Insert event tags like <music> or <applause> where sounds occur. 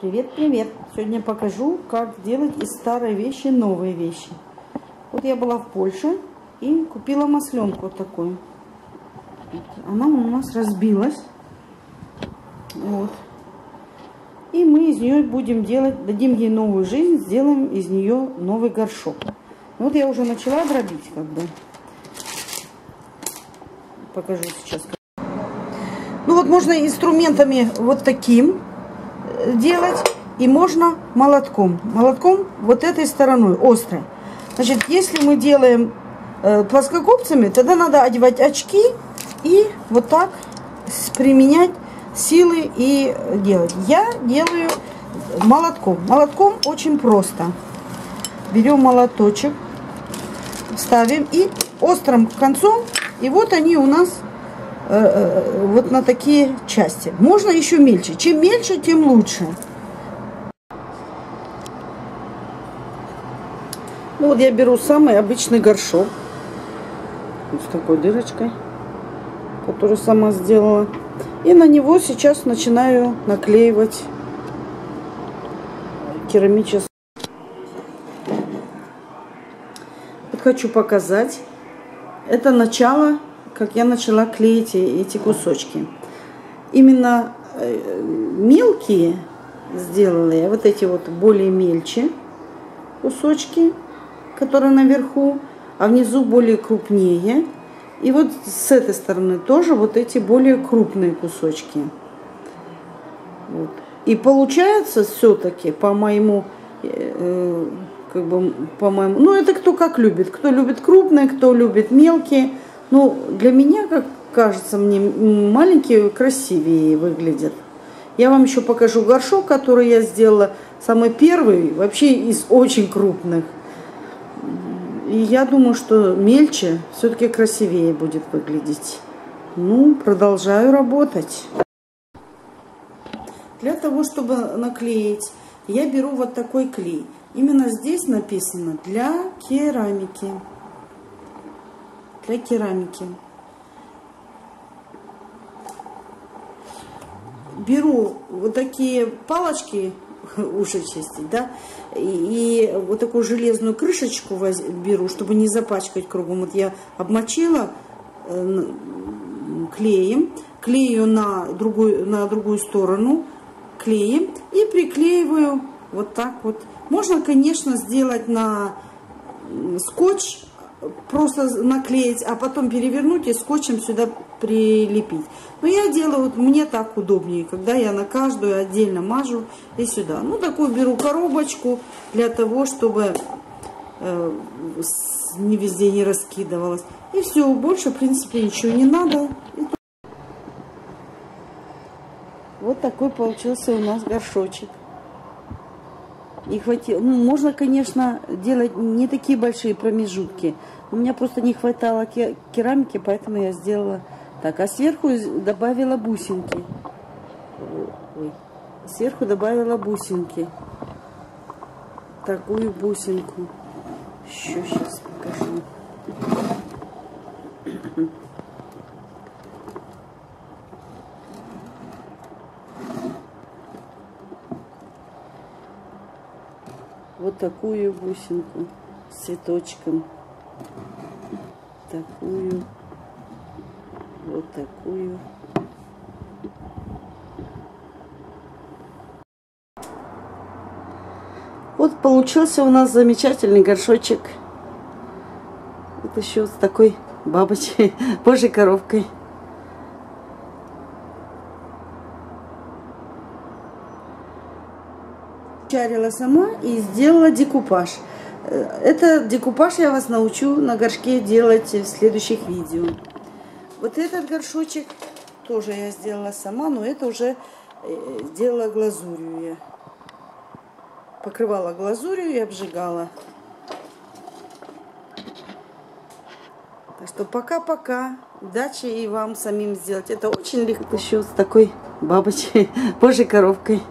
Привет, привет! Сегодня покажу, как делать из старой вещи новые вещи. Вот я была в Польше и купила масленку вот такую. Она у нас разбилась. Вот. И мы из нее будем делать, дадим ей новую жизнь, сделаем из нее новый горшок. Вот я уже начала дробить, как бы. Покажу сейчас. Ну вот можно инструментами вот таким делать. И можно молотком. Молотком вот этой стороной, острой. Значит, если мы делаем э, плоскогубцами, тогда надо одевать очки и вот так применять силы и делать. Я делаю молотком. Молотком очень просто. Берем молоточек, ставим и острым концом, и вот они у нас вот на такие части. Можно еще мельче. Чем мельче, тем лучше. Ну вот я беру самый обычный горшок. Вот с такой дырочкой, которую сама сделала. И на него сейчас начинаю наклеивать керамический. Вот хочу показать. Это начало как я начала клеить эти кусочки. Именно э, мелкие сделала я, вот эти вот более мельче кусочки, которые наверху, а внизу более крупнее. И вот с этой стороны тоже вот эти более крупные кусочки. Вот. И получается все-таки по моему, э, как бы по моему, ну это кто как любит, кто любит крупные, кто любит мелкие. Ну, для меня, как кажется мне, маленькие красивее выглядят. Я вам еще покажу горшок, который я сделала, самый первый, вообще из очень крупных. И я думаю, что мельче все-таки красивее будет выглядеть. Ну, продолжаю работать. Для того, чтобы наклеить, я беру вот такой клей. Именно здесь написано для керамики для керамики. Беру вот такие палочки, <laughs> уши чистить, да, и, вот такую железную крышечку воз, беру, чтобы не запачкать кругом. Вот я обмочила э, клеем, клею на другую, на другую сторону клеем и приклеиваю вот так вот. Можно, конечно, сделать на скотч просто наклеить, а потом перевернуть и скотчем сюда прилепить. Но я делаю, вот мне так удобнее, когда я на каждую отдельно мажу и сюда. Ну, такую беру коробочку для того, чтобы э, не везде не раскидывалось. И все, больше, в принципе, ничего не надо. Вот такой получился у нас горшочек. И хватило. Ну, можно, конечно, делать не такие большие промежутки. У меня просто не хватало керамики, поэтому я сделала так. А сверху добавила бусинки. Ой. Сверху добавила бусинки. Такую бусинку. Еще сейчас покажу. Вот такую бусинку с цветочком. Такую. Вот такую. Вот получился у нас замечательный горшочек. Вот еще с такой бабочкой, <laughs> божьей коровкой. Чарила сама и сделала декупаж. Э, это декупаж я вас научу на горшке делать в следующих видео. Вот этот горшочек тоже я сделала сама, но это уже э, делала глазурью я. Покрывала глазурью и обжигала. Так что пока-пока. Удачи и вам самим сделать. Это очень легко. Еще с такой бабочкой, <laughs> божьей коровкой.